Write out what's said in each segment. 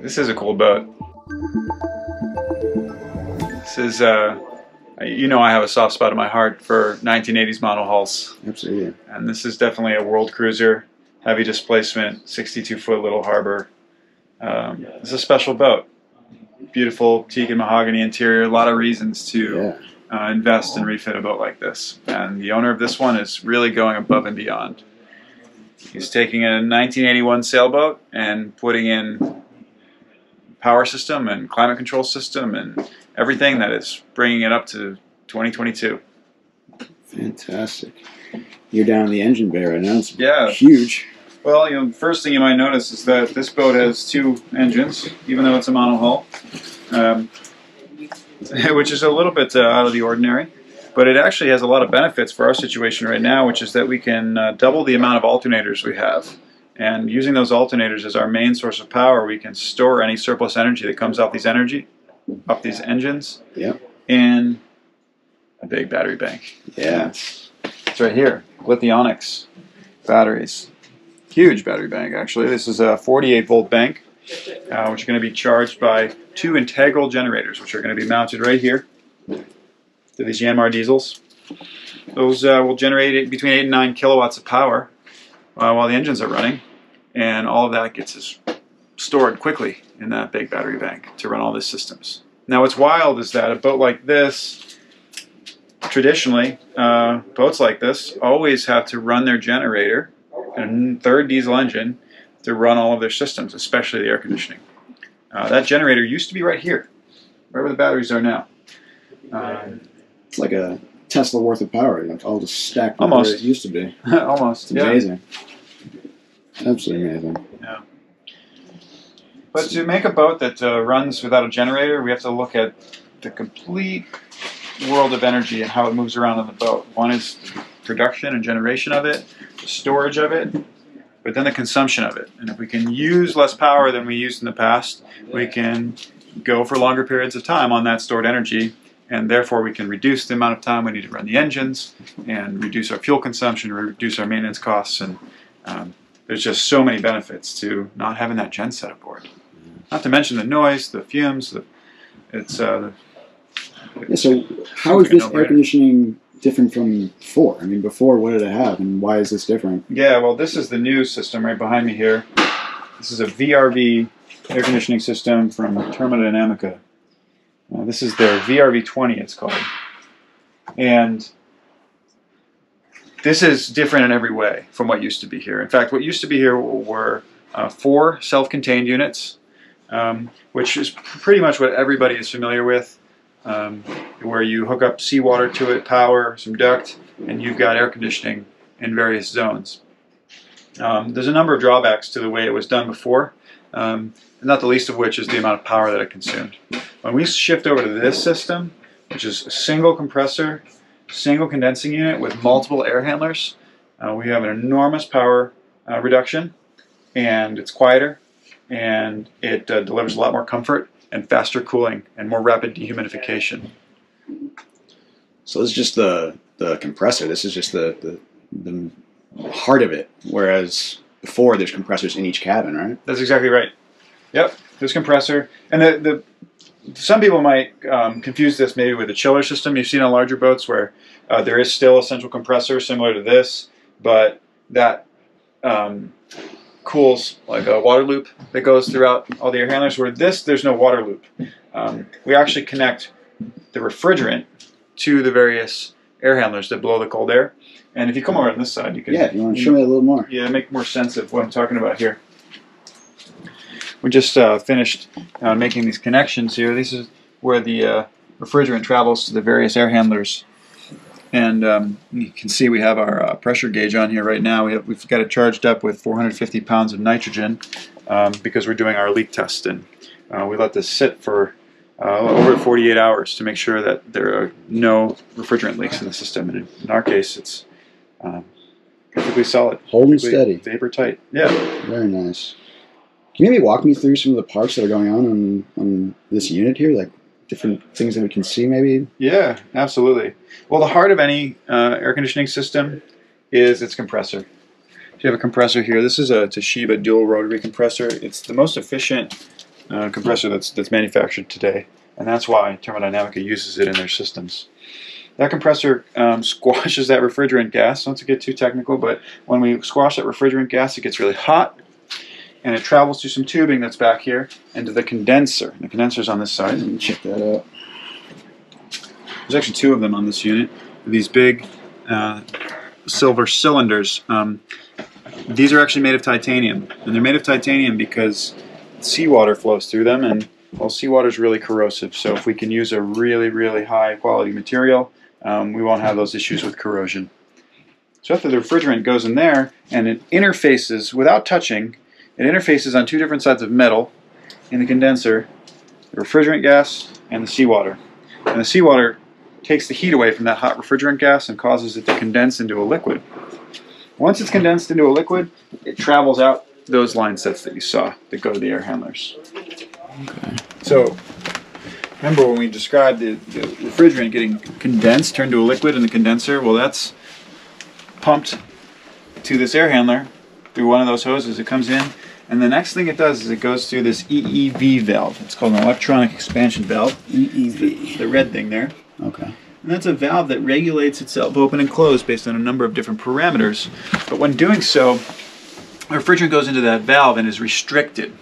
This is a cool boat. This is, uh, you know, I have a soft spot in my heart for 1980s monohulls, Absolutely. and this is definitely a world cruiser, heavy displacement, 62 foot little harbor. Um, it's a special boat. Beautiful teak and mahogany interior. A lot of reasons to Yeah. uh, invest and refit a boat like this. And the owner of this one is really going above and beyond. He's taking a 1981 sailboat and putting in power system and climate control system and everything that is bringing it up to 2022. Fantastic. You're down in the engine bay right now. It's Yeah. huge. Well, you know, first thing you might notice is that this boat has two engines, even though it's a monohull, um, which is a little bit uh, out of the ordinary. But it actually has a lot of benefits for our situation right now, which is that we can uh, double the amount of alternators we have. And using those alternators as our main source of power, we can store any surplus energy that comes off these energy, off these engines, Yep. in a big battery bank. Yeah. It's right here. Lithionics batteries. Huge battery bank, actually. This is a 48 volt bank, uh, which are going to be charged by two Integrel generators, which are going to be mounted right here to these Yanmar diesels. Those uh, will generate between 8 and 9 kilowatts of power uh, while the engines are running, and all of that gets stored quickly in that big battery bank to run all these systems. Now, what's wild is that a boat like this traditionally, uh, boats like this always have to run their generator and a third diesel engine to run all of their systems, especially the air conditioning. Uh, that generator used to be right here, right where the batteries are now. Um, It's like a Tesla worth of power. You know, all just stacked Almost. it used to be. almost, It's yeah. amazing. Absolutely amazing. Yeah. But to make a boat that uh, runs without a generator, we have to look at the complete world of energy and how it moves around on the boat. One is production and generation of it, the storage of it, but then the consumption of it. And if we can use less power than we used in the past, we can go for longer periods of time on that stored energy, and therefore we can reduce the amount of time we need to run the engines and reduce our fuel consumption, reduce our maintenance costs, and um, there's just so many benefits to not having that gen set aboard. Not to mention the noise, the fumes, the it's uh, the, Yeah, so how is this air conditioning different from before? I mean, before, what did it have, and why is this different? Yeah, well, this is the new system right behind me here. This is a VRV air conditioning system from Termodinamica. This is their VRV20, it's called. And this is different in every way from what used to be here. In fact, what used to be here were uh, four self contained units, um, which is pretty much what everybody is familiar with, um, where you hook up seawater to it, power, some duct, and you've got air conditioning in various zones. Um, there's a number of drawbacks to the way it was done before, um, not the least of which is the amount of power that it consumed. When we shift over to this system, which is a single compressor, single condensing unit with multiple air handlers, uh, we have an enormous power uh, reduction, and it's quieter, and it uh, delivers a lot more comfort and faster cooling and more rapid dehumidification. So this is just the the compressor. This is just the the, the heart of it. Whereas before, there's compressors in each cabin, right? That's exactly right. Yep, there's compressor, and the the some people might um, confuse this maybe with a chiller system you've seen on larger boats where uh, there is still a central compressor similar to this, but that um, cools like a water loop that goes throughout all the air handlers. Where this, there's no water loop. Um, we actually connect the refrigerant to the various air handlers that blow the cold air. And if you come over on this side, you can Yeah. You want to show me a little more? yeah, make more sense of what I'm talking about here. We just uh, finished uh, making these connections here. This is where the uh, refrigerant travels to the various air handlers. And um, you can see we have our uh, pressure gauge on here right now. We have, we've got it charged up with 450 pounds of nitrogen um, because we're doing our leak test. And uh, we let this sit for uh, over 48 hours to make sure that there are no refrigerant leaks in the system. And in our case, it's um, perfectly solid. Holding steady. Vapor tight. Yeah. Very nice. Can you maybe walk me through some of the parts that are going on on, on this unit here? Like different things that we can see, maybe? Yeah, absolutely. Well, the heart of any uh, air conditioning system is its compressor. you have a compressor here. This is a Toshiba dual rotary compressor. It's the most efficient uh, compressor that's that's manufactured today, and that's why Termodinamica uses it in their systems. That compressor um, squashes that refrigerant gas. Not to get too technical, but when we squash that refrigerant gas, it gets really hot, and it travels through some tubing that's back here into the condenser. The condenser's on this side. Let me check that out. There's actually two of them on this unit. These big uh, silver cylinders. Um, these are actually made of titanium, and they're made of titanium because seawater flows through them, and well, seawater is really corrosive. So if we can use a really, really high quality material, um, we won't have those issues with corrosion. So after the refrigerant goes in there, and it interfaces without touching, it interfaces on two different sides of metal in the condenser, the refrigerant gas and the seawater. And the seawater takes the heat away from that hot refrigerant gas and causes it to condense into a liquid. Once it's condensed into a liquid, it travels out those line sets that you saw that go to the air handlers. Okay. So remember when we described the, the refrigerant getting condensed, turned to a liquid in the condenser? Well, that's pumped to this air handler through one of those hoses. It comes in, and the next thing it does is it goes through this EEV valve. It's called an electronic expansion valve. EEV. The red thing there. Okay. And that's a valve that regulates itself open and closed based on a number of different parameters. But when doing so, refrigerant goes into that valve and is restricted.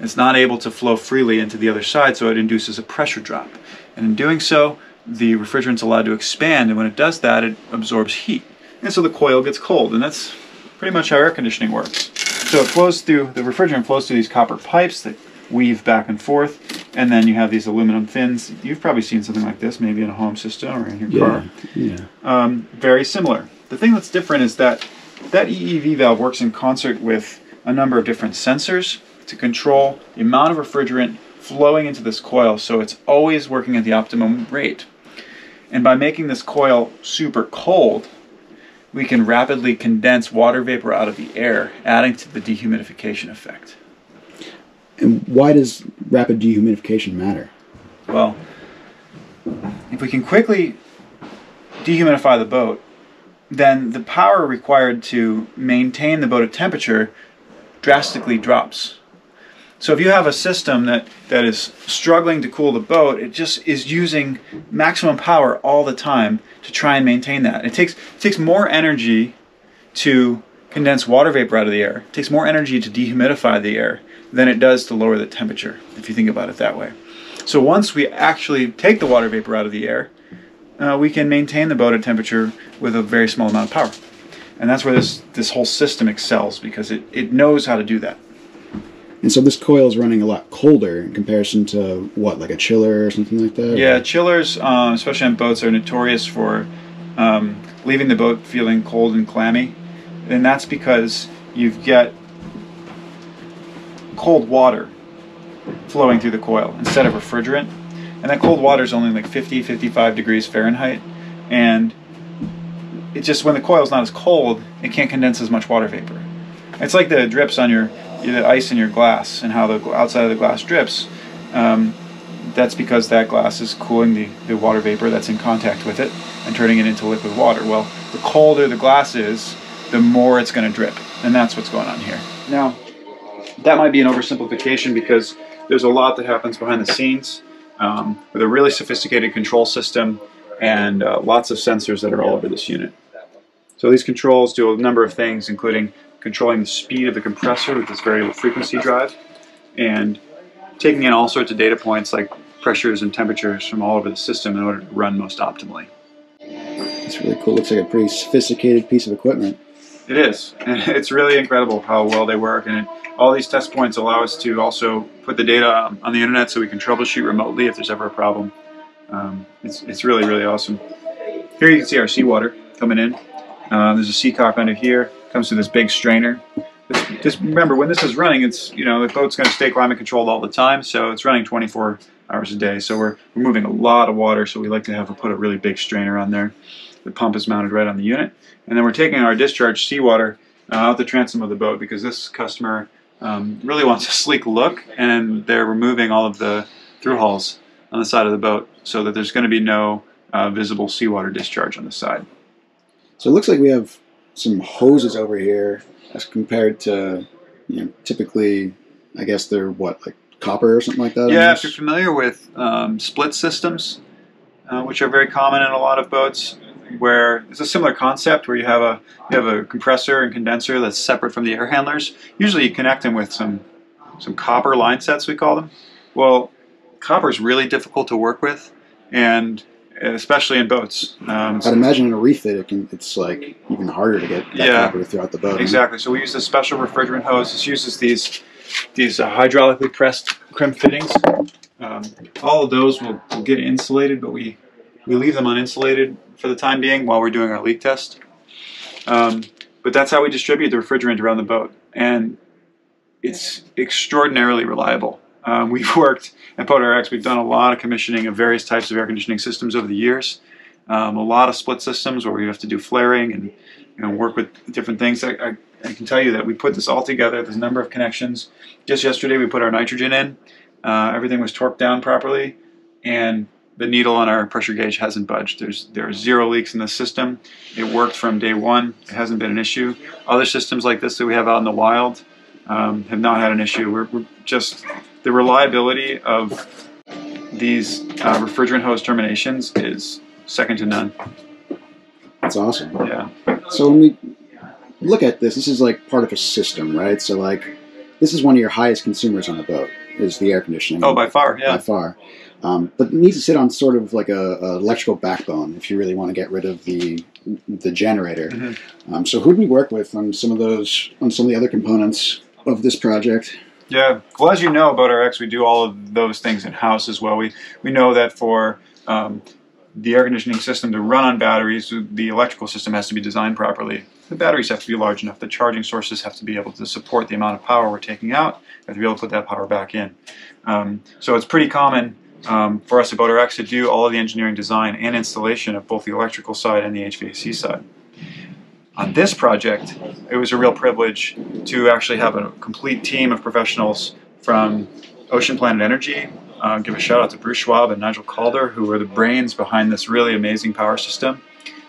It's not able to flow freely into the other side, so it induces a pressure drop. And in doing so, the refrigerant's allowed to expand, and when it does that, it absorbs heat. And so the coil gets cold, and that's pretty much how air conditioning works. So it flows through, the refrigerant flows through these copper pipes that weave back and forth, and then you have these aluminum fins. You've probably seen something like this, maybe in a home system or in your Yeah. car. Yeah. Um, very similar. The thing that's different is that that EEV valve works in concert with a number of different sensors to control the amount of refrigerant flowing into this coil so it's always working at the optimum rate. And by making this coil super cold, we can rapidly condense water vapor out of the air, adding to the dehumidification effect. And why does rapid dehumidification matter? Well, if we can quickly dehumidify the boat, then the power required to maintain the boat at temperature drastically drops. So if you have a system that, that is struggling to cool the boat, it just is using maximum power all the time to try and maintain that. It takes, it takes more energy to condense water vapor out of the air. It takes more energy to dehumidify the air than it does to lower the temperature, if you think about it that way. So once we actually take the water vapor out of the air, uh, we can maintain the boat at temperature with a very small amount of power. And that's where this, this whole system excels because it, it knows how to do that. And so this coil is running a lot colder in comparison to what, like a chiller or something like that? Yeah, chillers, um, especially on boats, are notorious for um, leaving the boat feeling cold and clammy. And that's because you've got cold water flowing through the coil instead of refrigerant. And that cold water is only like 50, 55 degrees Fahrenheit. And it just, when the coil is not as cold, it can't condense as much water vapor. It's like the drips on your, the ice in your glass and how the outside of the glass drips. Um, that's because that glass is cooling the, the water vapor that's in contact with it and turning it into liquid water. Well, the colder the glass is, the more it's going to drip. And that's what's going on here. Now, that might be an oversimplification because there's a lot that happens behind the scenes um, with a really sophisticated control system and uh, lots of sensors that are all over this unit. So these controls do a number of things, including controlling the speed of the compressor with this variable frequency drive and taking in all sorts of data points like pressures and temperatures from all over the system in order to run most optimally. It's really cool. Looks like a pretty sophisticated piece of equipment. It is. And it's really incredible how well they work. And it, all these test points allow us to also put the data on the internet so we can troubleshoot remotely if there's ever a problem. Um, it's, it's really, really awesome. Here you can see our seawater coming in. Uh, there's a seacock under here. Comes through this big strainer. This, just remember, when this is running, it's you know the boat's going to stay climate controlled all the time, so it's running 24 hours a day. So we're, we're moving a lot of water, so we like to have a, put a really big strainer on there. The pump is mounted right on the unit, and then we're taking our discharged seawater uh, out the transom of the boat because this customer um, really wants a sleek look, and they're removing all of the through hulls on the side of the boat so that there's going to be no uh, visible seawater discharge on the side. So it looks like we have some hoses over here as compared to you know typically I guess they're what like copper or something like that. Yeah, if you're familiar with um, split systems, uh, which are very common in a lot of boats, where it's a similar concept where you have a you have a compressor and condenser that's separate from the air handlers. Usually, you connect them with some some copper line sets, we call them. Well, copper is really difficult to work with, and especially in boats. Um, I'd imagine in a refit, it can, it's like even harder to get that Yeah. copper throughout the boat. Exactly. So we use a special refrigerant hose. This uses these these uh, hydraulically pressed crimp fittings. Um, all of those will, will get insulated, but we we leave them uninsulated for the time being while we're doing our leak test. Um, but that's how we distribute the refrigerant around the boat, and it's extraordinarily reliable. Um, we've worked at BoatRx. We've done a lot of commissioning of various types of air conditioning systems over the years. Um, a lot of split systems where we have to do flaring and you know, work with different things. I, I, I can tell you that we put this all together. There's a number of connections. Just yesterday, we put our nitrogen in. Uh, everything was torqued down properly, and the needle on our pressure gauge hasn't budged. There's there are zero leaks in the system. It worked from day one. It hasn't been an issue. Other systems like this that we have out in the wild um, have not had an issue. We're, we're just the reliability of these uh, refrigerant hose terminations is second to none. That's awesome. Yeah. So when we look at this, this is like part of a system, right? So like this is one of your highest consumers on the boat is the air conditioning. Oh, by far, yeah, by far. Um, but it needs to sit on sort of like a, a electrical backbone if you really want to get rid of the the generator. Mhm. Um, so who do we work with on some of those on some of the other components of this project? Yeah. Well, as you know about BoatRx, we do all of those things in house as well. We we know that for um, the air conditioning system to run on batteries, the electrical system has to be designed properly. The batteries have to be large enough. The charging sources have to be able to support the amount of power we're taking out. Have to be able to put that power back in. Um, so it's pretty common um, for us at BoatRx to do all of the engineering design and installation of both the electrical side and the HVAC side. On this project, it was a real privilege to actually have a complete team of professionals from Ocean Planet Energy. Uh, give a shout out to Bruce Schwab and Nigel Calder, who were the brains behind this really amazing power system.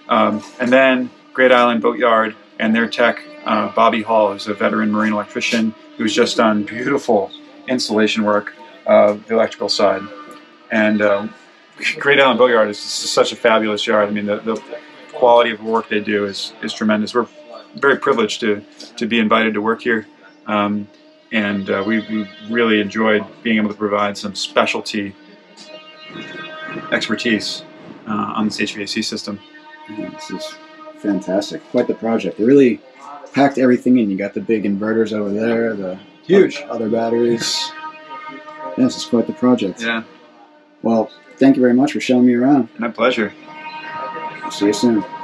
Um, and then Great Island Boatyard and their tech, uh, Bobby Hall, who's a veteran marine electrician who's just done beautiful installation work of the electrical side. And uh, Great Island Boatyard is, is such a fabulous yard. I mean, the, the quality of work they do is, is tremendous. We're very privileged to, to be invited to work here. Um, and uh, we, we really enjoyed being able to provide some specialty expertise uh, on this HVAC system. Yeah, this is fantastic. Quite the project. They really packed everything in. You got the big inverters over there, the Huge. other batteries. Yes, it's quite the project. Yeah, Well, thank you very much for showing me around. my pleasure. See you soon.